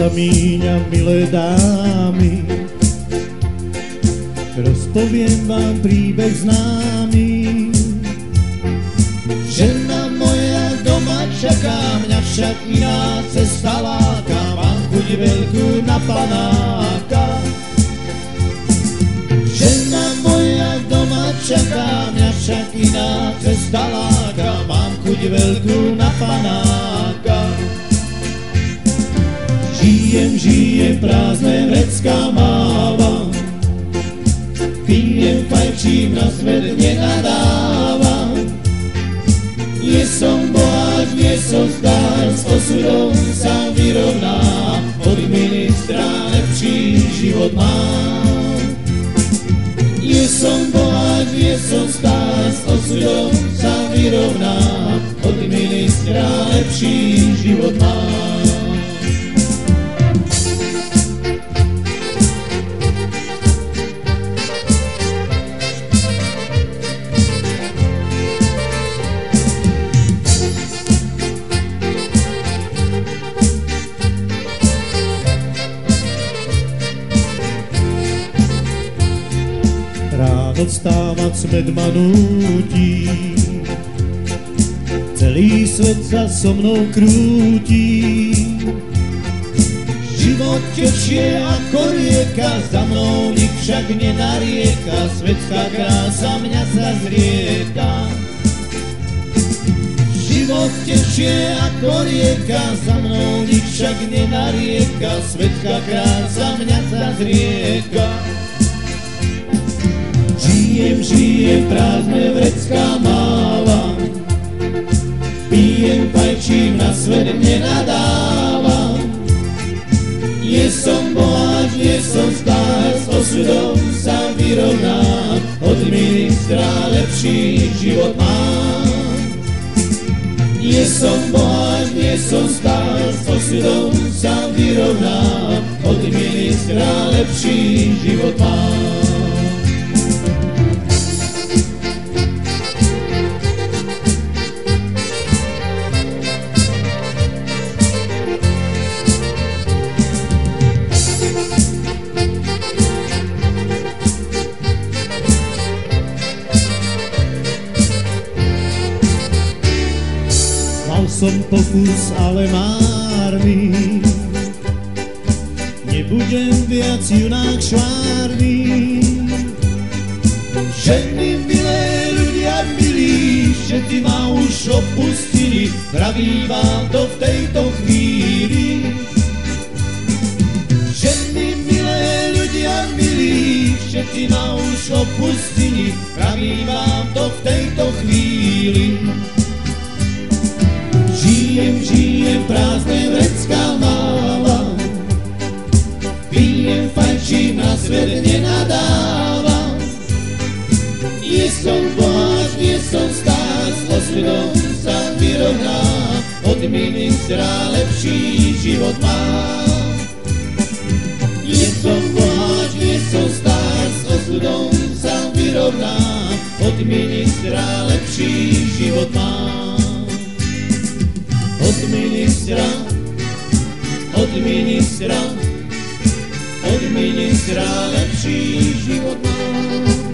sa míňa, milé dámy. Rozpoviem vám príbeh známy. Žena moja doma čaká, mňa však iná cesta láka, mám chuť veľkú na panáka. Žena moja doma čaká, mňa však iná cesta láka, mám chuť veľkú na panáka. Žijem, žijem, prázdne vrecká mávam, pijem, fajčím, na svet nenadávam. Nie som boháč, nie som zdár, s osudom sa vyrovnám, od ministra lepší život mám. Nie som boháč, nie som zdár, s osudom sa vyrovnám, od ministra lepší život mám. Odstávať smet ma núti, celý svet sa so mnou krúti. Život tečie ako rieka, za mnou nik však nenarieka, svetská krása mňa sa zrieka. Život tečie ako rieka, za mnou nik však nenarieka, svetská krása mňa sa zrieka. Žijem, žijem, prázdne vrecká mávam, pijem, fajčím, na svet nenadávam. Nie som boháč, nie som stár, s osudom sa vyrovnám, od ministra lepší život mám. Nie som boháč, nie som stár, s osudom sa vyrovnám, od ministra lepší život mám. Som pokus, ale márny. Nebudem viac junák švárny. Ženy milé, ľudia milí, všetci ma už opustili, pravím vám to v tejto chvíli. Ženy milé, ľudia milí, všetci ma už opustili, pravím vám to v tejto chvíli. Prázdne vrecká mávam, pijem, fajčím, na svet nenadávam. Nie som boháč, nie som stár, s osudom sa vyrovnám, od ministra lepší život mám. Nie som boháč, nie som stár, s osudom sa vyrovnám, od ministra lepší život mám. Ministra, od ministra, od ministra lepší život mám.